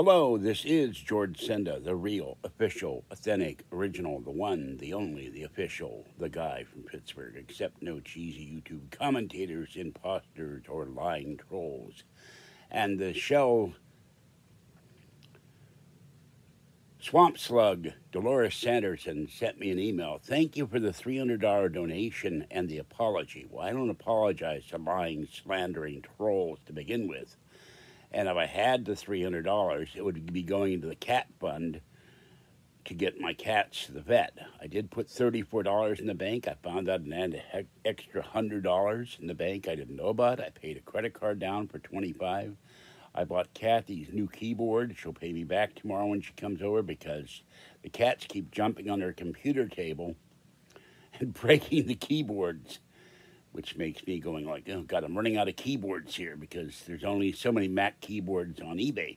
Hello, this is George Senda, the real, official, authentic, original, the one, the only, the official, the guy from Pittsburgh. except no cheesy YouTube commentators, imposters, or lying trolls. And the show Swamp Slug, Delores Sanderson sent me an email. Thank you for the $300 donation and the apology. Well, I don't apologize to lying, slandering trolls to begin with. And if I had the $300, it would be going into the cat fund to get my cats to the vet. I did put $34 in the bank. I found out an extra $100 in the bank I didn't know about. I paid a credit card down for 25 I bought Kathy's new keyboard. She'll pay me back tomorrow when she comes over because the cats keep jumping on her computer table and breaking the keyboards, which makes me going like, oh God, I'm running out of keyboards here because there's only so many Mac keyboards on eBay.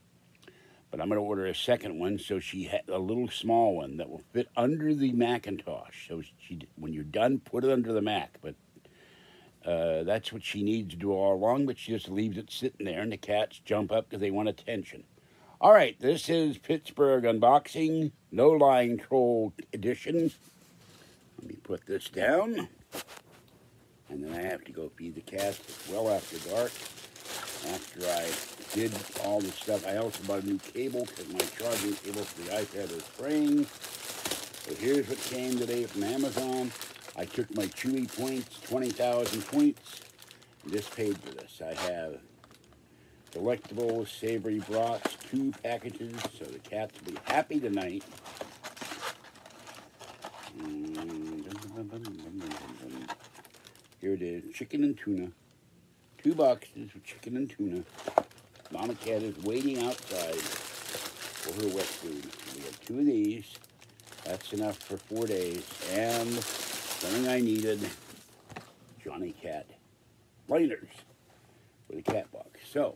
But I'm going to order a second one so she had a little small one that will fit under the Macintosh. So she, when you're done, put it under the Mac. But uh, that's what she needs to do all along, but she just leaves it sitting there, and the cats jump up because they want attention. All right, this is Pittsburgh Unboxing, No Lying Troll Edition. Let me put this down. And then I have to go feed the cats well after dark. After I did all the stuff, I also bought a new cable because my charging cable for the iPad is fraying. So here's what came today from Amazon. I took my Chewy points, 20,000 points, and just paid for this. I have delectable savory broths, two packages, so the cats will be happy tonight. Chicken and tuna. Two boxes of chicken and tuna. Mama Cat is waiting outside for her wet food. We have two of these. That's enough for four days. And Something I needed, Jonny Cat liners for the cat box. So,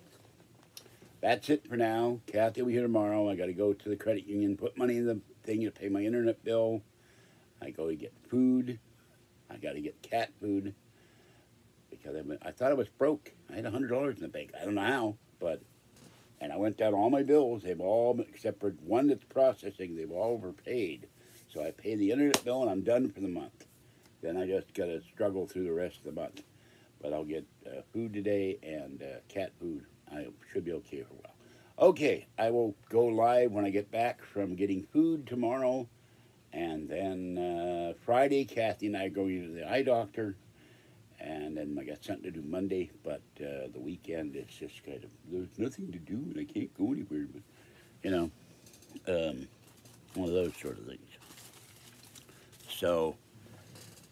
that's it for now. Kathy will be here tomorrow. I got to go to the credit union, put money in the thing to pay my internet bill. I go to get food. I got to get cat food because I, I thought I was broke. I had $100 in the bank. I don't know how, but, and I went down all my bills. They've all, except for one that's processing, they've all overpaid. So I pay the internet bill and I'm done for the month. Then I just got to struggle through the rest of the month. But I'll get uh, food today and uh, cat food. I should be okay for a while. Okay, I will go live when I get back from getting food tomorrow. And then uh, Friday, Kathy and I going to the eye doctor. And then I got something to do Monday, but uh, the weekend it's just kind of, there's nothing to do and I can't go anywhere. But, you know, um, one of those sort of things. So,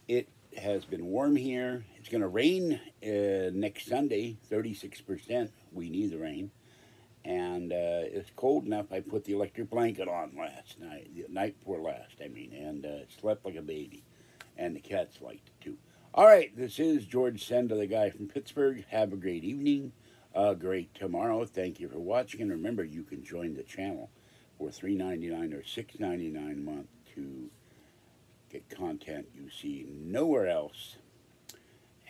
it has been warm here. It's going to rain uh, next Sunday, 36%. We need the rain. And uh, it's cold enough, I put the electric blanket on last night, the night before last, I mean, and uh, slept like a baby. And the cats liked it too. All right, this is George Senda, the guy from Pittsburgh. Have a great evening, a great tomorrow. Thank you for watching. And remember, you can join the channel for $3.99 or $6.99 a month to get content you see nowhere else.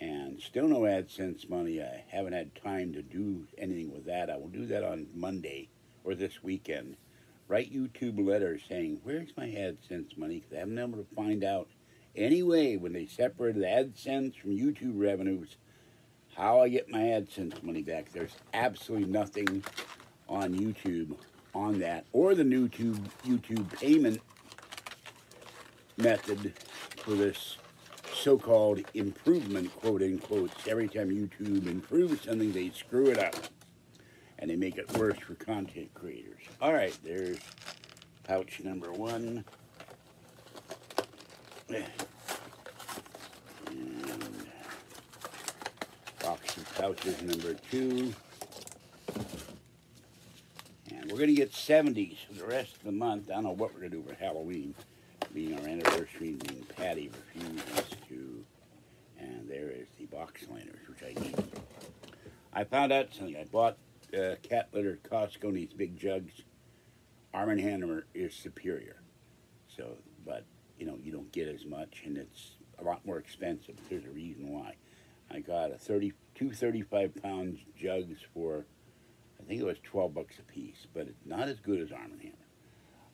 And still no AdSense money. I haven't had time to do anything with that. I will do that on Monday or this weekend. Write YouTube letters saying, where's my AdSense money? Because I haven't been able to find out anyway when they separated AdSense from YouTube revenues how I get my AdSense money back. There's absolutely nothing on YouTube on that or the YouTube YouTube payment method for this so-called improvement, quote unquote. Every time YouTube improves something, they screw it up. And they make it worse for content creators. All right, there's pouch number one. And box of pouches number two. And we're going to get 70s for the rest of the month. I don't know what we're going to do for Halloween being our anniversary, being Patty refuses to, and there is the box liners, which I need. I found out something. I bought uh, cat litter Costco in these big jugs. Arm & Hammer is superior. So, but, you know, you don't get as much, and it's a lot more expensive. There's a reason why. I got a 30, two 35-pound jugs for, I think it was 12 bucks a piece, but it's not as good as Arm & Hammer.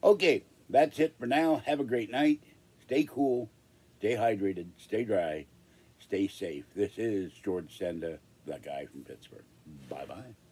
Okay, that's it for now. Have a great night. Stay cool, stay hydrated, stay dry, stay safe. This is George Senda, the guy from Pittsburgh. Bye bye.